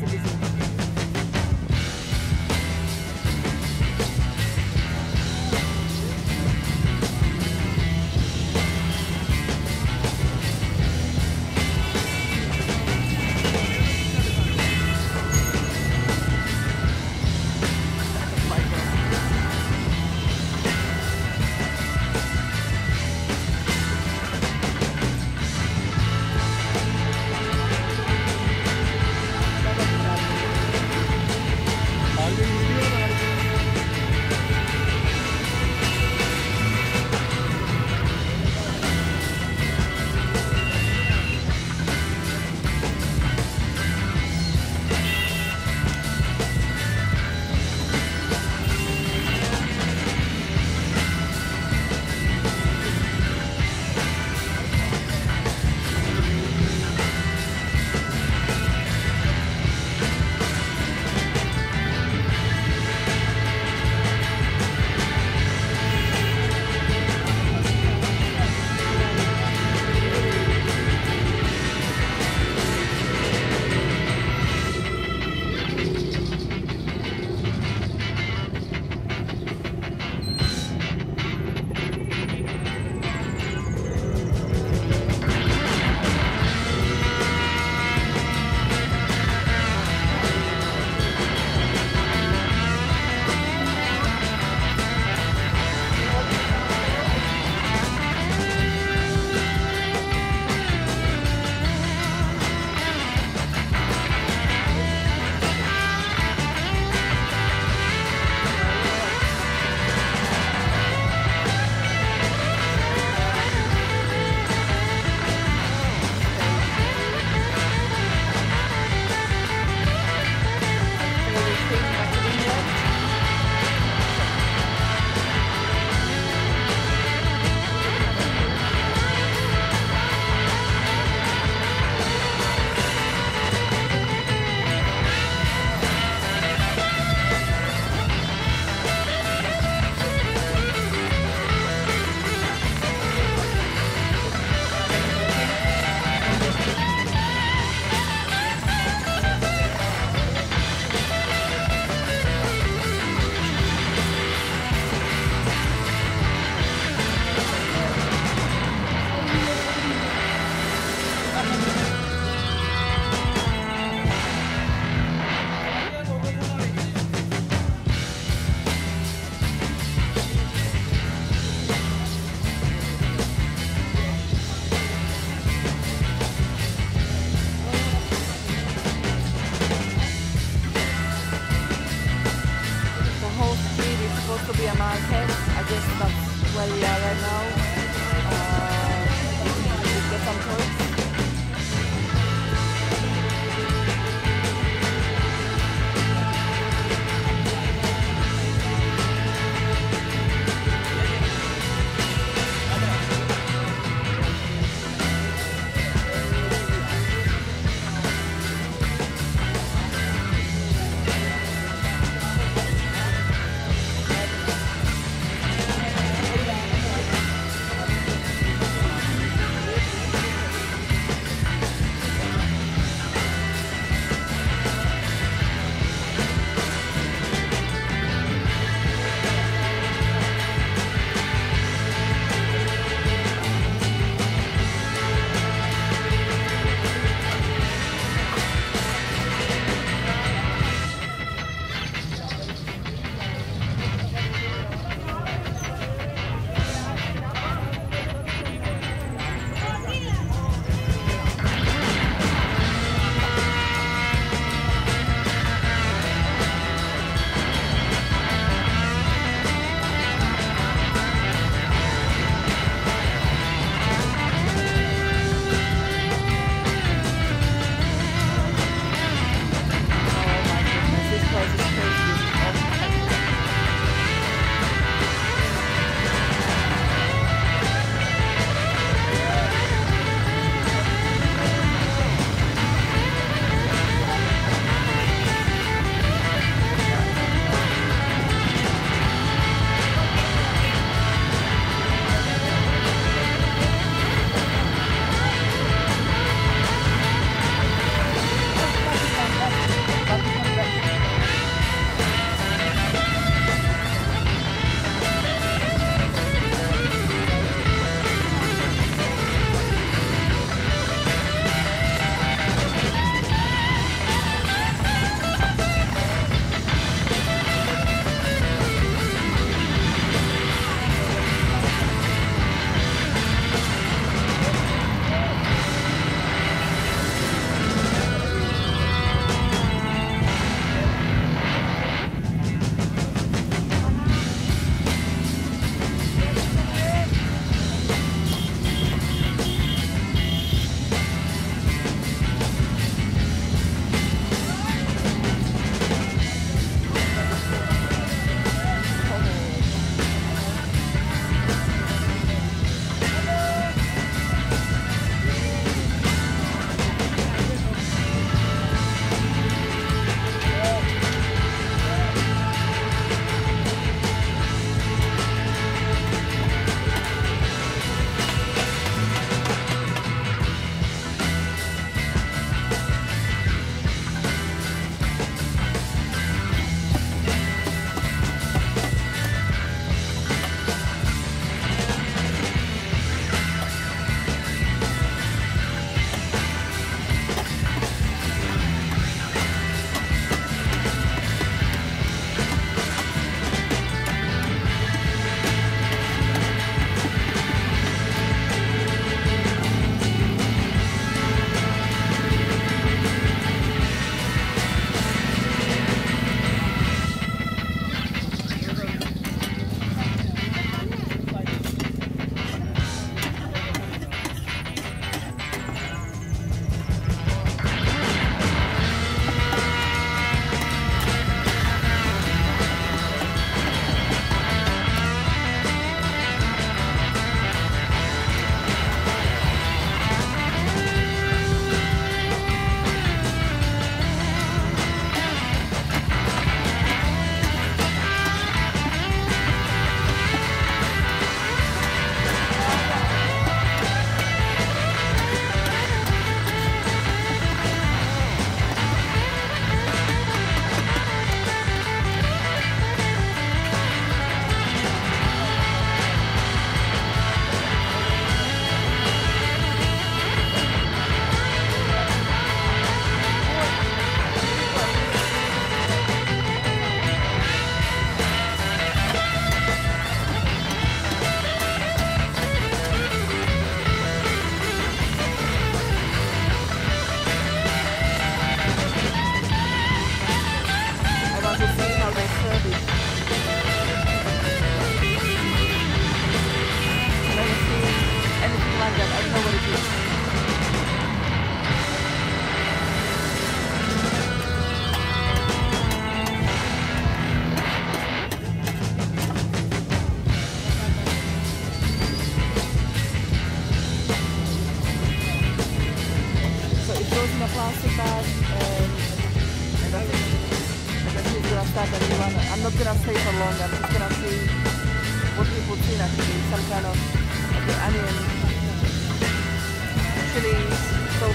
busy,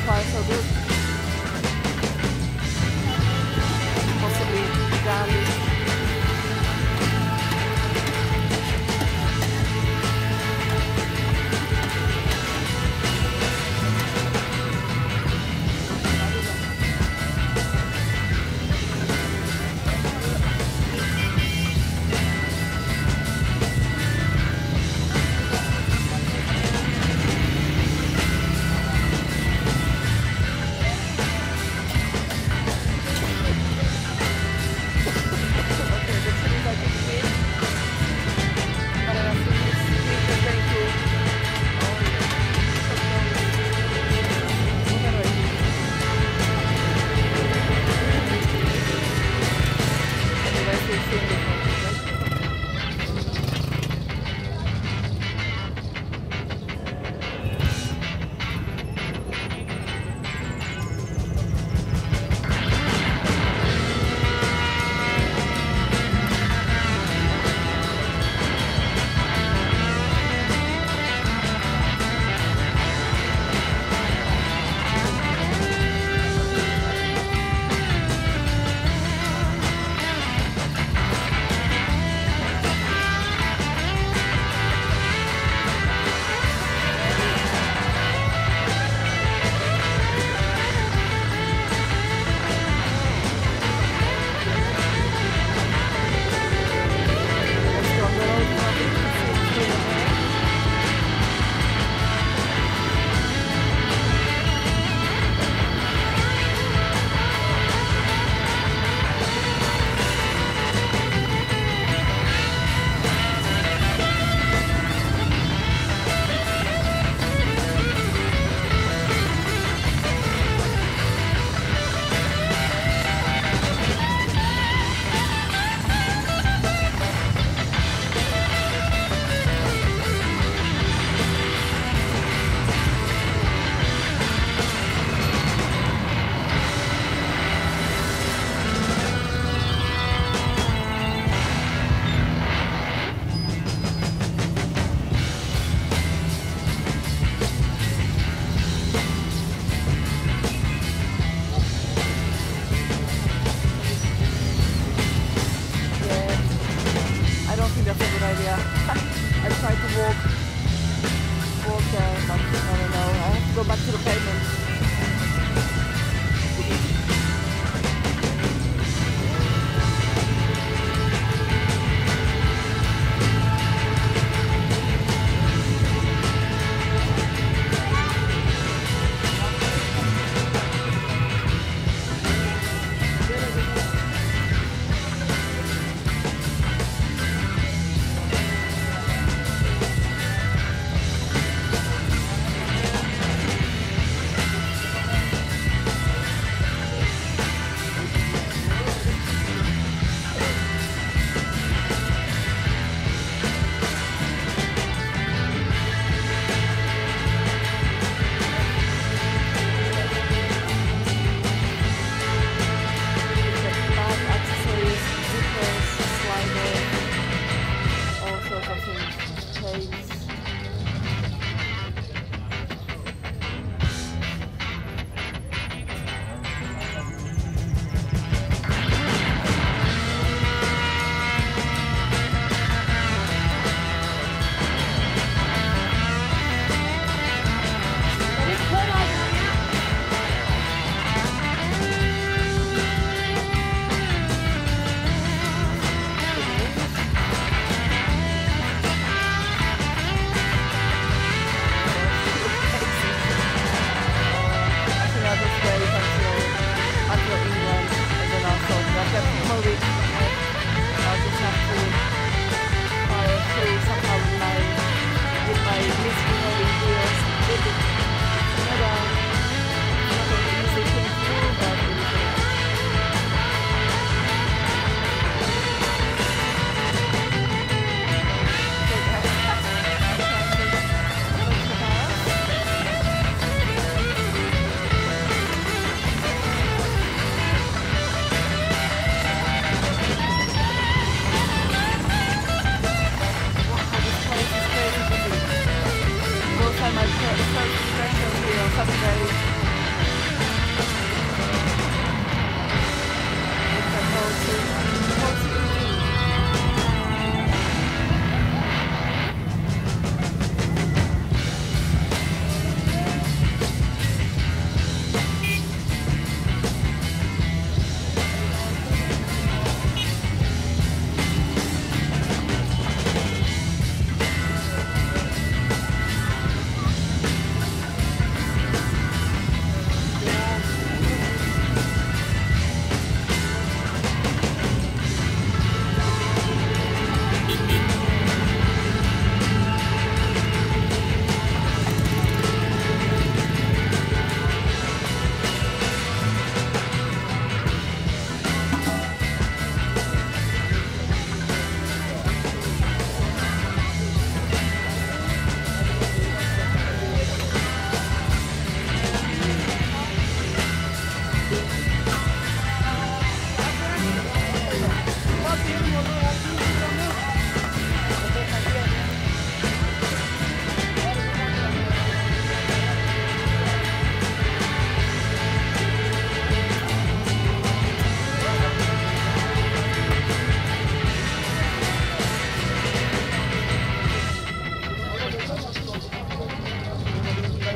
把小肚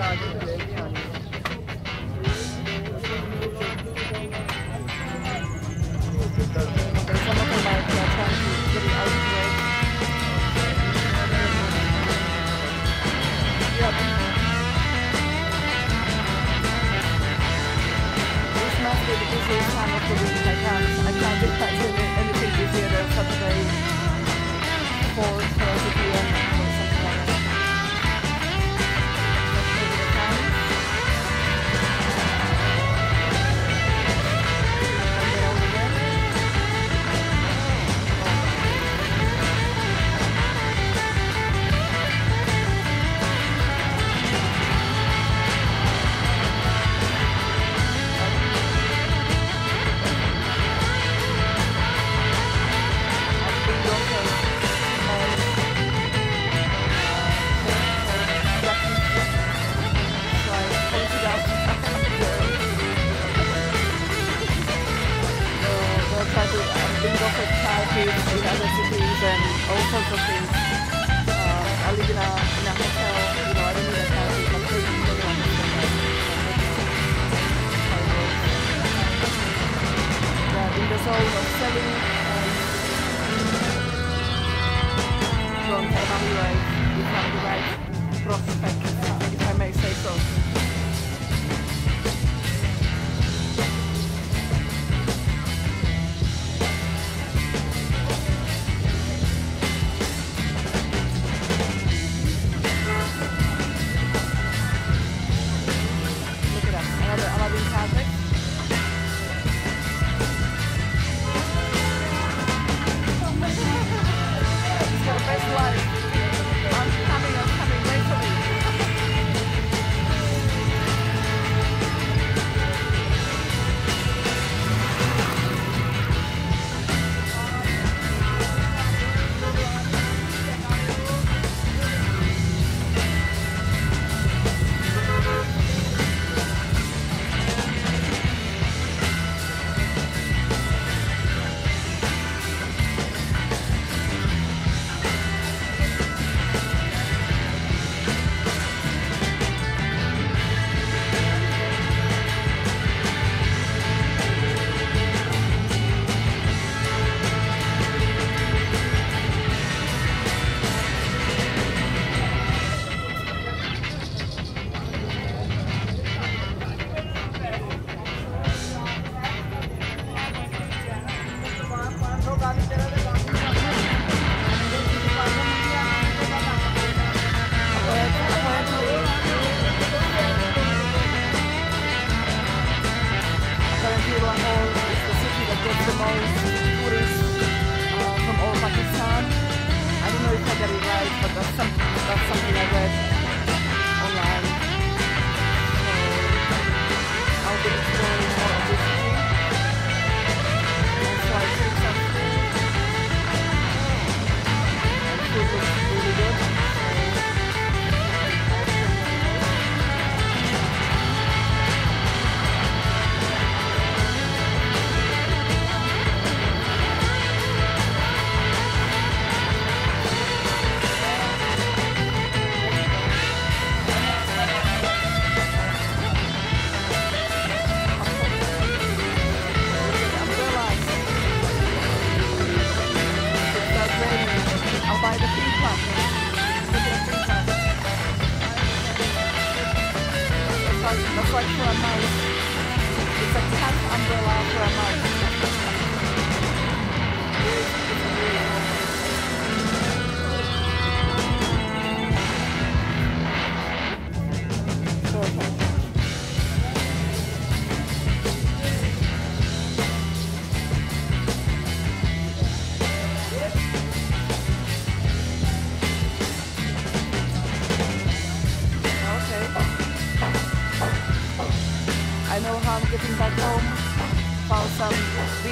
了，就是。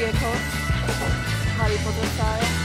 Vehicles, Harry Potter style.